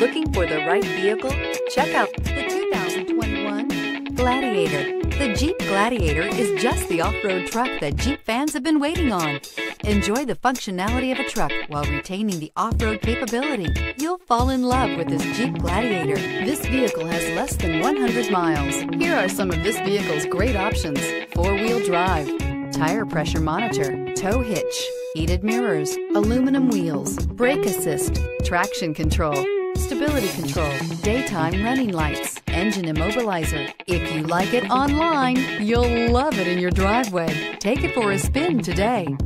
Looking for the right vehicle? Check out the 2021 Gladiator. The Jeep Gladiator is just the off-road truck that Jeep fans have been waiting on. Enjoy the functionality of a truck while retaining the off-road capability. You'll fall in love with this Jeep Gladiator. This vehicle has less than 100 miles. Here are some of this vehicle's great options. Four-wheel drive, tire pressure monitor, tow hitch, heated mirrors, aluminum wheels, brake assist, traction control, stability control, daytime running lights, engine immobilizer. If you like it online, you'll love it in your driveway. Take it for a spin today.